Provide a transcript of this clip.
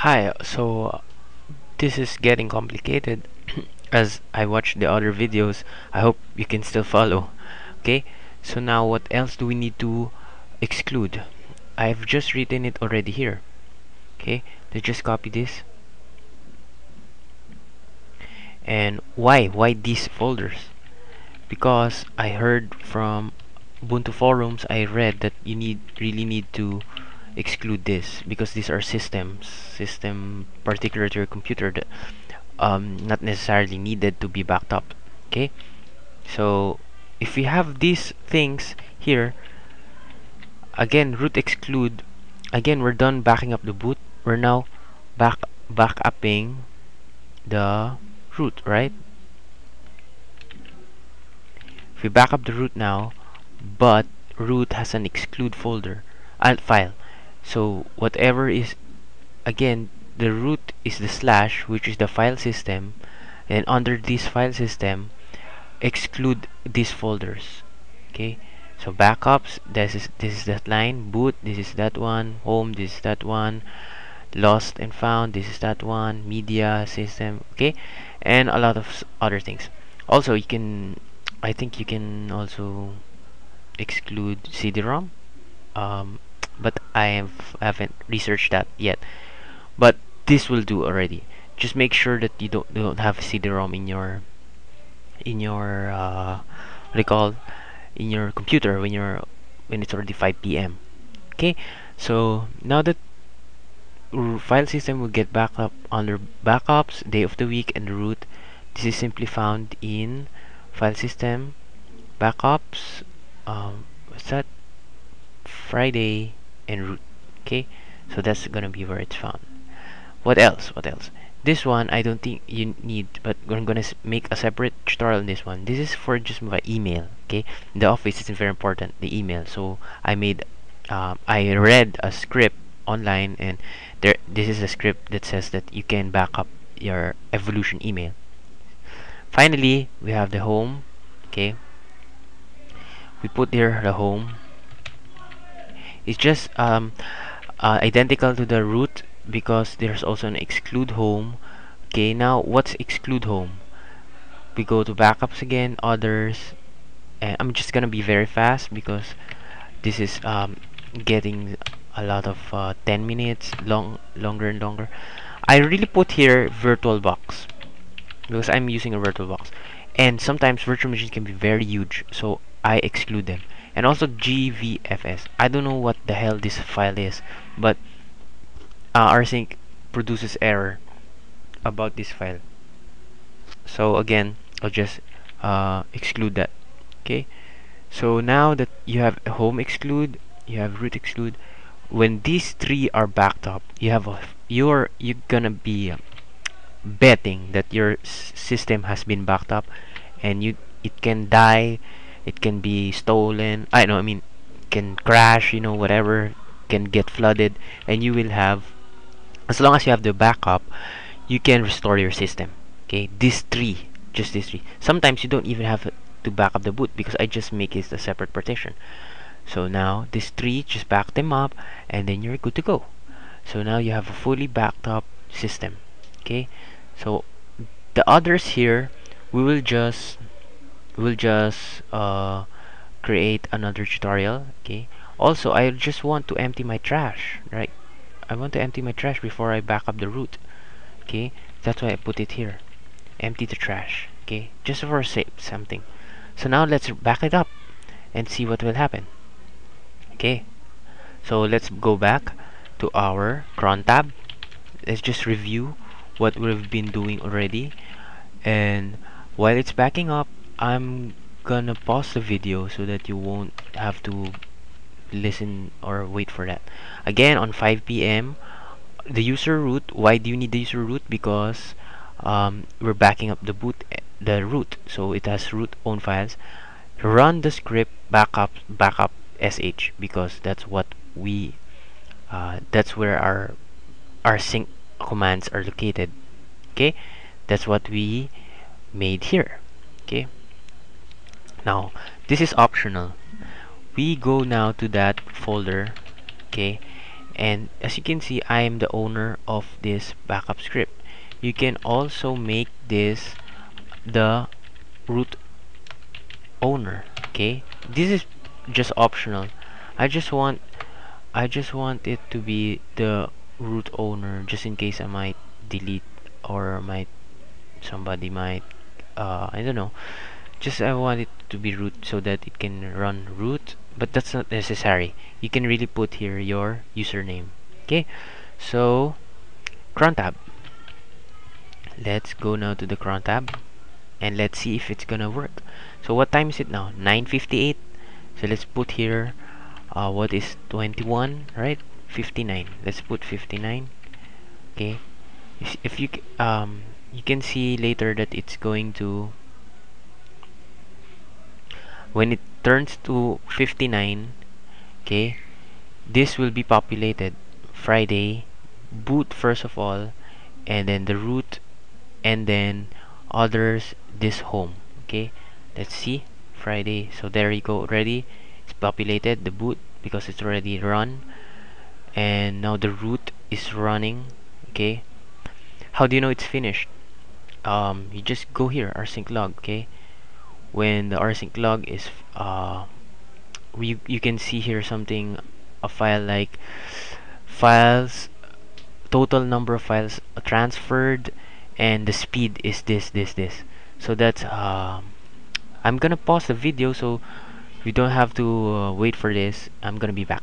Hi, so this is getting complicated as I watch the other videos. I hope you can still follow. Okay, so now what else do we need to exclude? I've just written it already here. Okay, let's just copy this. And why? Why these folders? Because I heard from Ubuntu forums, I read that you need really need to exclude this because these are systems system particular to your computer that um, not necessarily needed to be backed up okay? So if we have these things here again root exclude again we're done backing up the boot. We're now back back upping the root right? If we back up the root now but root has an exclude folder uh, file so whatever is again the root is the slash which is the file system and under this file system exclude these folders okay? So backups this is this is that line boot this is that one home this is that one lost and found this is that one media system okay? And a lot of other things. Also you can I think you can also exclude CD-ROM um, but I have, haven't researched that yet. But this will do already. Just make sure that you don't don't have CD-ROM in your in your uh, what do you call in your computer when you're when it's already 5 p.m. okay? So now that file system will get back up under backups day of the week and root this is simply found in file system backups um, what's that Friday and root okay? So that's gonna be where it's found. What else? What else? This one I don't think you need but I'm gonna make a separate tutorial on this one. This is for just my email okay? The office isn't very important the email. So I made um, I read a script online and there this is a script that says that you can back up your evolution email. Finally we have the home okay? We put here the home it's just um, uh, identical to the root because there's also an exclude home. Okay now what's exclude home? We go to backups again others and I'm just gonna be very fast because this is um, getting a lot of uh, 10 minutes long longer and longer. I really put here VirtualBox because I'm using a VirtualBox and sometimes virtual machines can be very huge so I exclude them and also GVFS I don't know what the hell this file is but uh, rsync produces error about this file. So again I'll just uh, exclude that okay? So now that you have home exclude you have root exclude when these three are backed up you have a, you're you're gonna be betting that your system has been backed up and you it can die it can be stolen I know I mean can crash you know whatever can get flooded and you will have as long as you have the backup you can restore your system okay? These three just these three. Sometimes you don't even have to back up the boot because I just make it a separate partition. So now these three just back them up and then you're good to go. So now you have a fully backed up system okay? So the others here we will just we'll just uh, create another tutorial okay? Also I just want to empty my trash right? I want to empty my trash before I back up the root okay? That's why I put it here. Empty the trash okay? Just for save something. So now let's back it up and see what will happen okay? So let's go back to our cron tab. Let's just review what we've been doing already. And while it's backing up I'm gonna pause the video so that you won't have to listen or wait for that. Again on 5 p.m the user root why do you need the user root because um, we're backing up the boot the root. So it has root own files. Run the script backup backup sh because that's what we uh, that's where our rsync commands are located. Okay? That's what we made here. Okay now this is optional. We go now to that folder okay? And as you can see I am the owner of this backup script. You can also make this the root owner okay? This is just optional. I just want I just want it to be the root owner just in case I might delete or might somebody might uh, I don't know just I want it to be root so that it can run root but that's not necessary. You can really put here your username. Okay? So cron tab. Let's go now to the cron tab and let's see if it's gonna work. So what time is it now? 9:58 so let's put here uh, what is 21 right? 59 let's put 59 okay? If you um you can see later that it's going to when it turns to 59 okay this will be populated. Friday boot first of all and then the root and then others this home okay. Let's see. Friday so there you go. Already it's populated the boot because it's already run. And now the root is running okay. How do you know it's finished? Um, you just go here rsync log okay when the rsync log is uh, you, you can see here something a file like files total number of files transferred and the speed is this this this. So that's um, I'm gonna pause the video so we don't have to uh, wait for this. I'm gonna be back